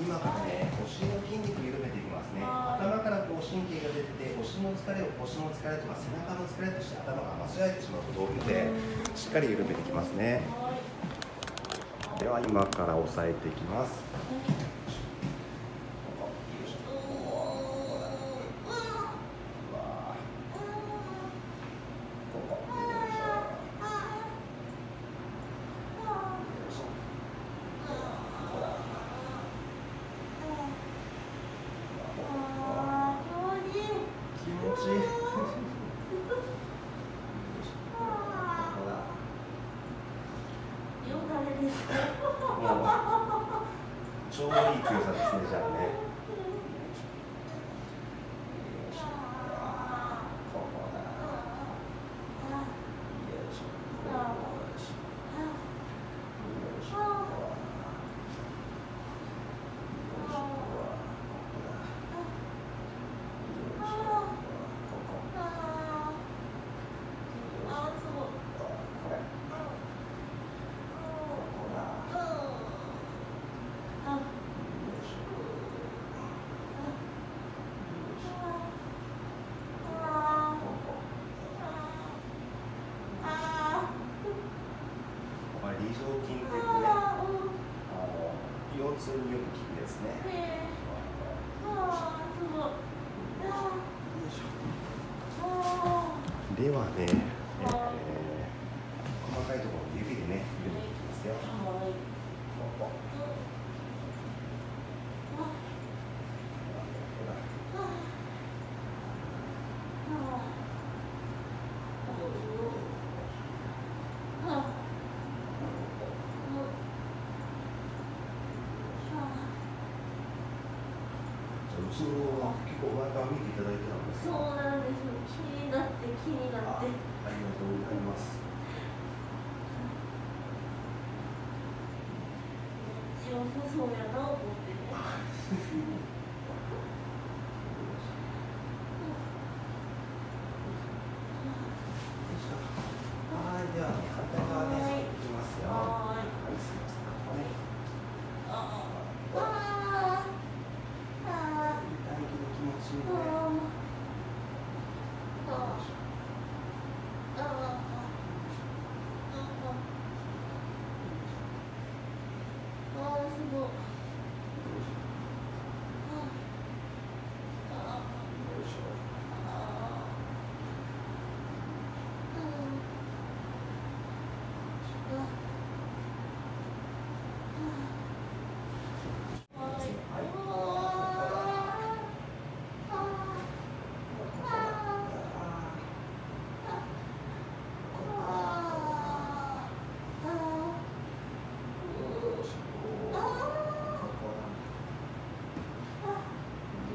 今からねお尻の筋肉緩めていきますね。頭からこう神経が出ててお尻の疲れを腰の疲れとか背中の疲れとして頭が間違えてしまうことが多いのでしっかり緩めていきますね。では今から押さえていきます気持ちいいよだれですか。もうちょうどいい強さですねじゃあねここだよいしょよいしょよいしょよいしょあ、すごい。これここだあ、よいしょよいしょあ、ここあ、これ梨状筋って言ってねあの腰痛によく効くやつね。ねあ、すごい。あ、あ、ではね、えー細かいところ指でね緩めていきますよはい。ここうちのは結構前から見ていただいてたんですそうよなんですよ。気になって気になああって。りがとうございます良さそうやな思ってね。はいでは反対側ねいきますよはーい。はいすいませんここねああ。あ痛いけど気持ちいいねあ。ああ。ああ、すごい。ああ。よ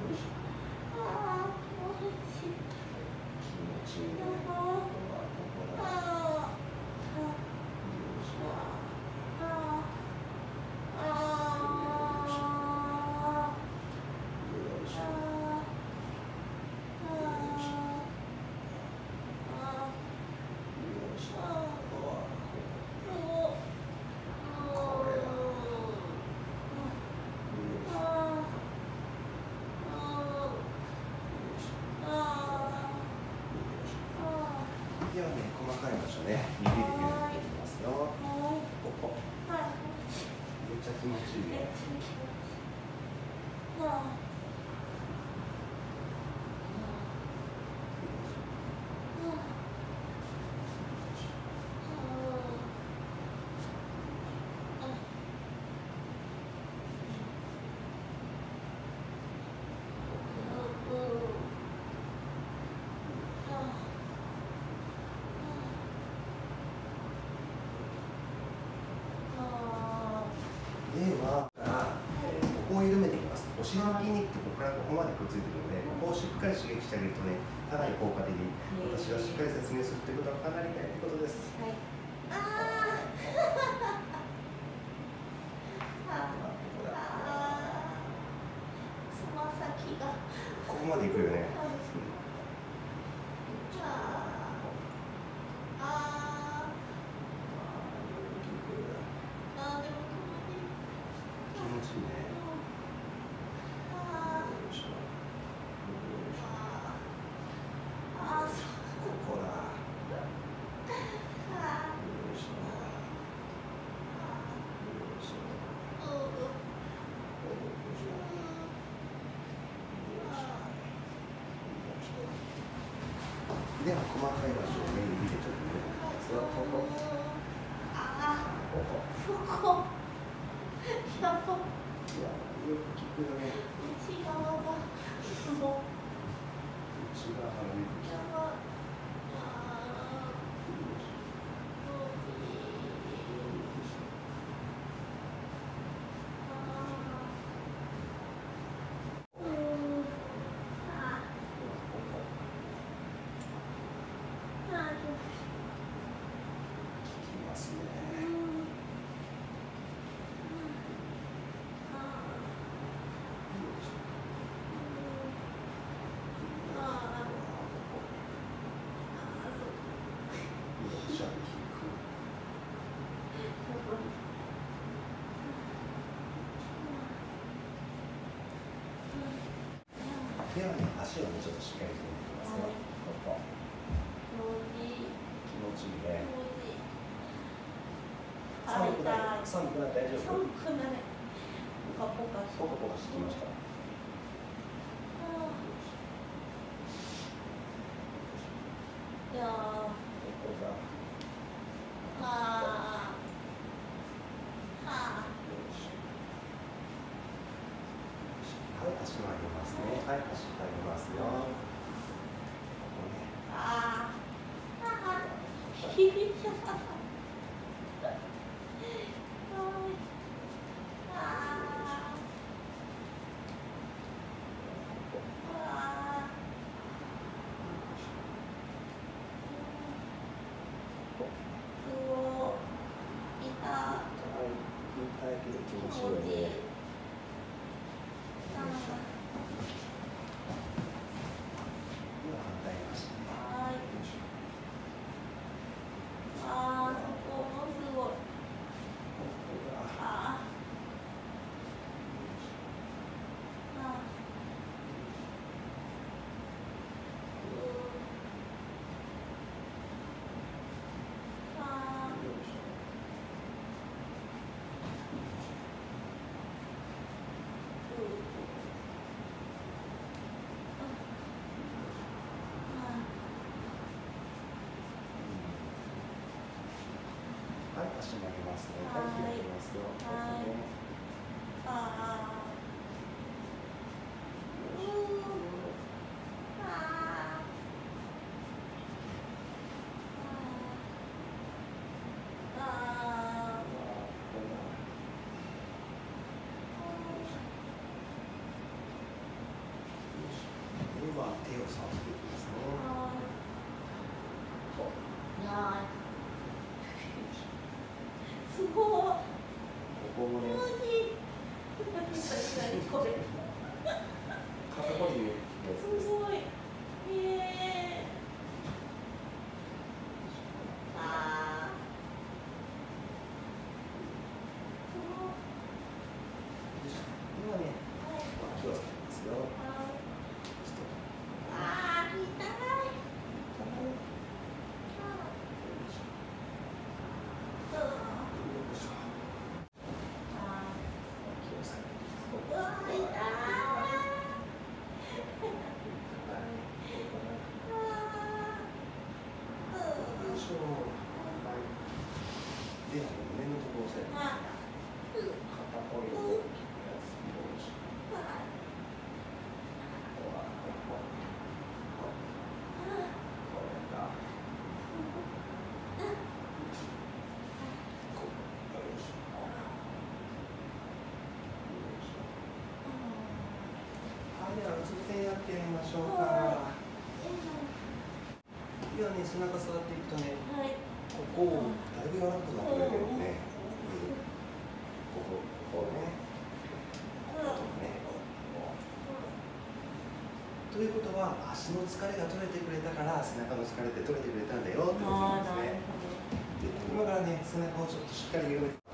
いしょ気持ちいいねここはここだよいしょよいしょよいしょここはこれだよいしょよいしょよいし次はね細かい場所ね指で緩めていきますよ。ここめっちゃ気持ちいいねでは、えーここを緩めていきますお尻の筋肉ってここまでくっついてるのでここをしっかり刺激してあげるとねかなり効果的私がしっかり説明するということはかなり大事なことです。つま先が。ここまでいくよねあーあーでも気持ちいいね細かい場所をね指でちょっと見てみますよここあここそこ。やばいやよく聞くよね。内側がすご内側からよく聞やばあーうんあーあーきますねよっしゃではね足をねちょっとしっかり踏んでいきますよここ。気持ちいい。ね。寒くない？寒くない？大丈夫？ポカポカしてきました jajaja. はい、足曲げますね。はい、開きますよ。はいここねあーうーあーあーここがよいしょでは手を触っていきますね。こういやよいしょーすごいここもね、気持ちいい何これ肩こりのやつです。ごいえーあーすごい今ね、はい脇を下げますよ。はいちょっとあー痛いよいしょうんよいしょあ脇を下げてーうわー痛いあーよいしょはいでは胸のところを押さえてあーうん肩こりをよいしょあここはこここれがここよいしょよいしょはいではうつ伏せになってみましょうかではね背中座っていくとねはいここだいぶ柔らかくなってるね。うんここ、ここね。ここね。ということは足の疲れが取れてくれたから背中の疲れって取れてくれたんだよってことなんですね。で今からね背中をちょっとしっかり緩めて。